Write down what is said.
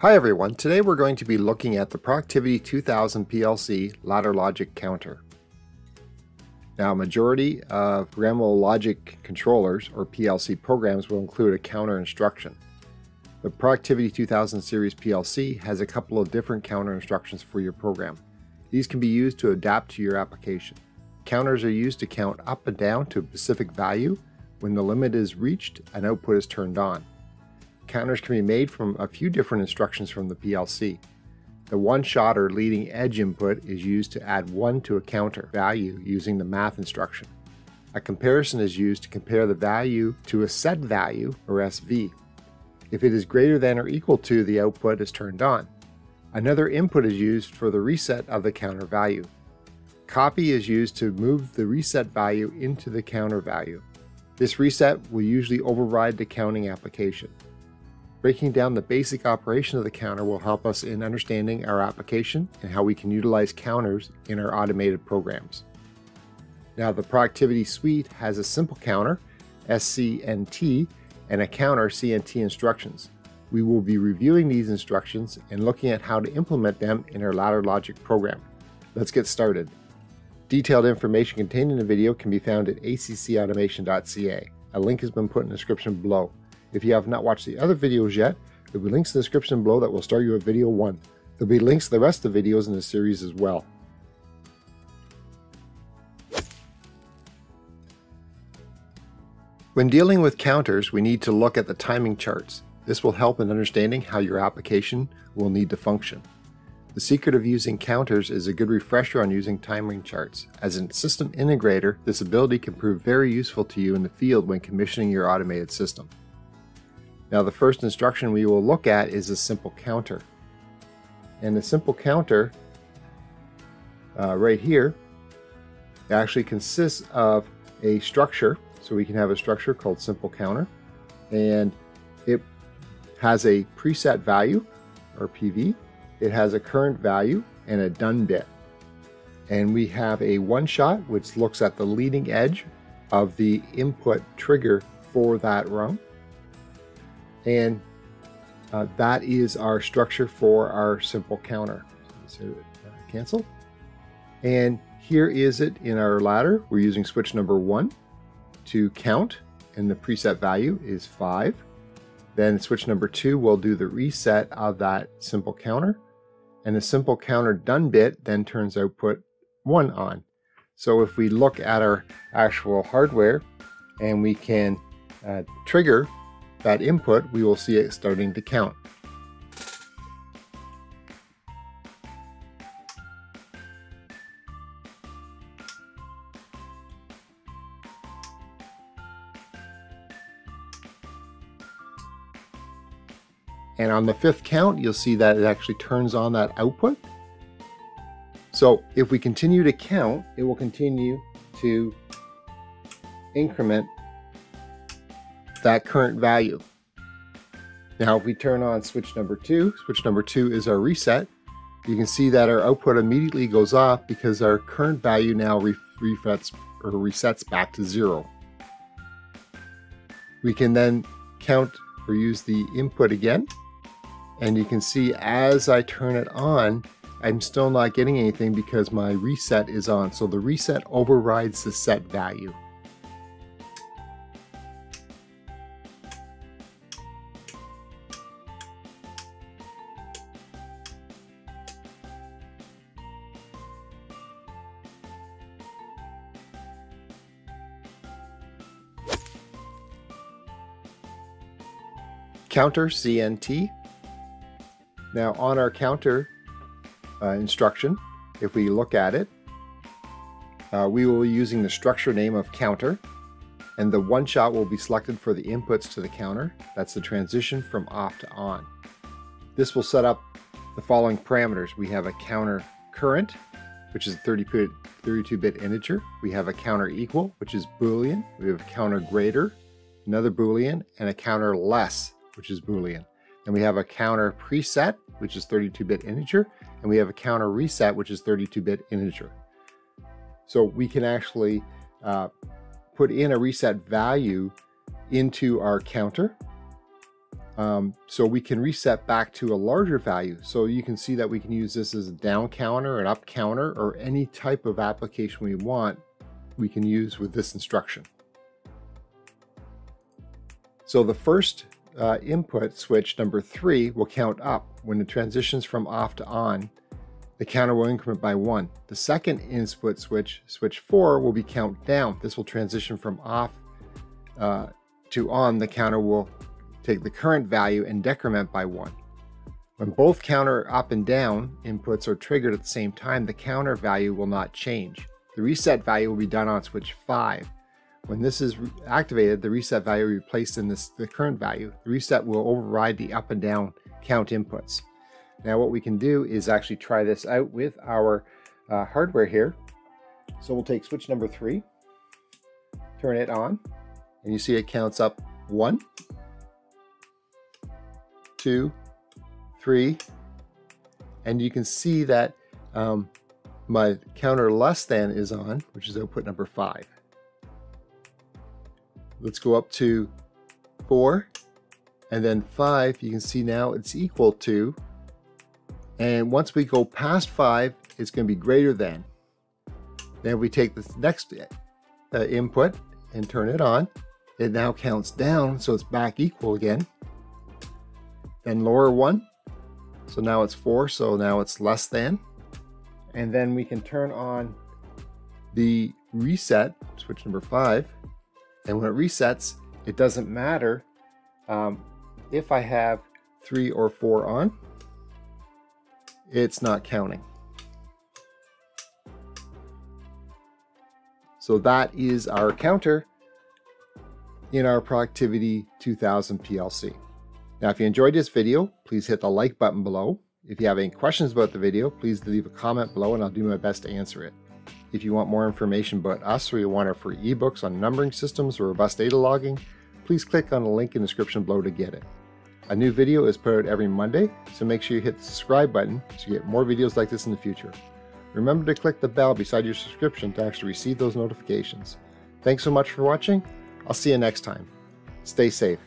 Hi everyone, today we're going to be looking at the Productivity 2000 PLC ladder logic counter. Now, a majority of programmable logic controllers or PLC programs will include a counter instruction. The Productivity 2000 series PLC has a couple of different counter instructions for your program. These can be used to adapt to your application. Counters are used to count up and down to a specific value. When the limit is reached, an output is turned on. Counters can be made from a few different instructions from the PLC. The one-shot or leading edge input is used to add 1 to a counter value using the math instruction. A comparison is used to compare the value to a set value, or SV. If it is greater than or equal to, the output is turned on. Another input is used for the reset of the counter value. Copy is used to move the reset value into the counter value. This reset will usually override the counting application. Breaking down the basic operation of the counter will help us in understanding our application and how we can utilize counters in our automated programs. Now the Productivity Suite has a simple counter, SCNT, and a counter CNT instructions. We will be reviewing these instructions and looking at how to implement them in our ladder logic program. Let's get started. Detailed information contained in the video can be found at accautomation.ca. A link has been put in the description below. If you have not watched the other videos yet, there will be links in the description below that will start you at video 1. There will be links to the rest of the videos in the series as well. When dealing with counters, we need to look at the timing charts. This will help in understanding how your application will need to function. The secret of using counters is a good refresher on using timing charts. As a system integrator, this ability can prove very useful to you in the field when commissioning your automated system. Now the first instruction we will look at is a simple counter. And the simple counter uh, right here actually consists of a structure. So we can have a structure called simple counter and it has a preset value or PV. It has a current value and a done bit. And we have a one shot which looks at the leading edge of the input trigger for that rung and uh, that is our structure for our simple counter. So uh, cancel. And here is it in our ladder. We're using switch number one to count, and the preset value is five. Then switch number two will do the reset of that simple counter. And the simple counter done bit then turns output one on. So if we look at our actual hardware and we can uh, trigger that input, we will see it starting to count. And on the fifth count, you'll see that it actually turns on that output. So if we continue to count, it will continue to increment that current value. Now if we turn on switch number two, switch number two is our reset, you can see that our output immediately goes off because our current value now refets or resets back to zero. We can then count or use the input again and you can see as I turn it on I'm still not getting anything because my reset is on so the reset overrides the set value. Counter CNT. Now on our counter uh, instruction, if we look at it, uh, we will be using the structure name of counter and the one shot will be selected for the inputs to the counter. That's the transition from off to on. This will set up the following parameters. We have a counter current, which is a 32-bit integer. We have a counter equal, which is Boolean. We have a counter greater, another Boolean, and a counter less, which is Boolean. And we have a counter preset, which is 32-bit integer, and we have a counter reset, which is 32-bit integer. So we can actually uh, put in a reset value into our counter. Um, so we can reset back to a larger value. So you can see that we can use this as a down counter, an up counter, or any type of application we want, we can use with this instruction. So the first uh, input switch, number three, will count up. When it transitions from off to on, the counter will increment by one. The second input switch, switch four, will be count down. This will transition from off uh, to on. The counter will take the current value and decrement by one. When both counter up and down inputs are triggered at the same time, the counter value will not change. The reset value will be done on switch 5. When this is activated, the reset value will be replaced in this, the current value. The reset will override the up and down count inputs. Now what we can do is actually try this out with our uh, hardware here. So we'll take switch number 3, turn it on, and you see it counts up one, two, three, and you can see that um, my counter less than is on, which is output number five. Let's go up to four, and then five, you can see now it's equal to, and once we go past five, it's going to be greater than. Then we take the next uh, input and turn it on. It now counts down, so it's back equal again Then lower one. So now it's four, so now it's less than. And then we can turn on the reset, switch number five. And when it resets, it doesn't matter um, if I have three or four on, it's not counting. So that is our counter in our Productivity 2000 PLC. Now, if you enjoyed this video, please hit the like button below. If you have any questions about the video, please leave a comment below and I'll do my best to answer it. If you want more information about us or you want our free ebooks on numbering systems or robust data logging, please click on the link in the description below to get it. A new video is put out every Monday, so make sure you hit the subscribe button to get more videos like this in the future. Remember to click the bell beside your subscription to actually receive those notifications. Thanks so much for watching. I'll see you next time. Stay safe.